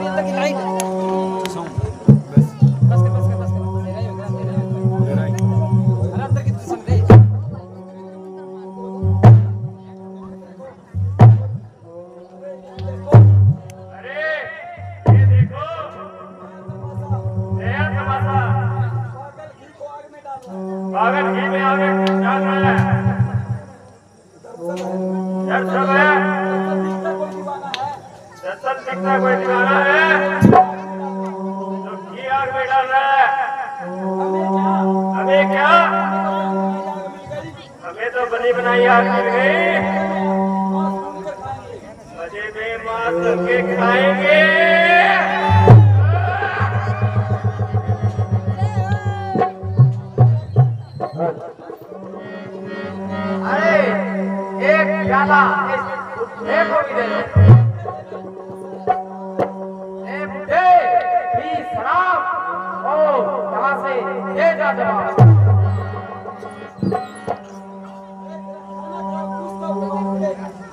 थोड़ी अंदर की लाइट है पागल घी में आगे डाल रहा है दर्शन है दर्शन दिखता कोई दीवाना है। तो घी आग में डाल रहा है। हमें क्या? हमें तो बनी बनाई आग मिल गई मज़े में मांस के खाएँगे। अरे, एक प्याला को भी दे दो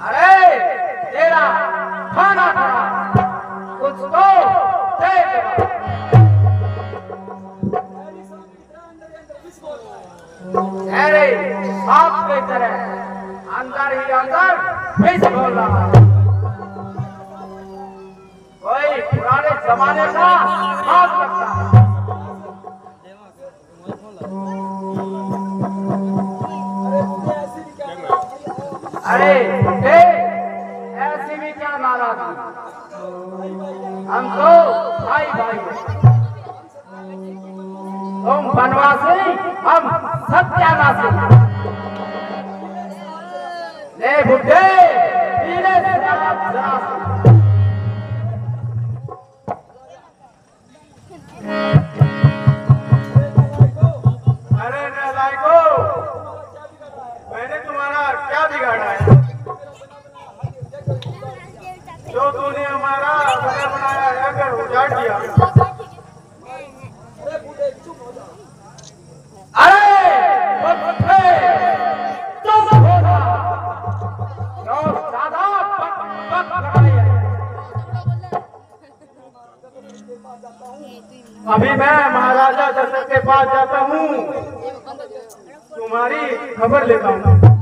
अरे तेरा तो अंदर ही अंदर फिर बोल रहा है। कोई पुराने जमाने का अरे ए, ऐसी भी क्या नाराज़गी हम तो भाई भाई तुम बनवासी हम सत्यानाशी। ले बुढ़े पीले सी। क्या बिगाड़ा है? जो तूने हमारा घर बनाया है घर उजाड़ दिया। है। अभी मैं महाराजा दशरथ के पास जाता हूँ। तुम्हारी खबर लेता हूँ।